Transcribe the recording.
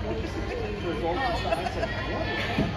What is the results? I said, what is that?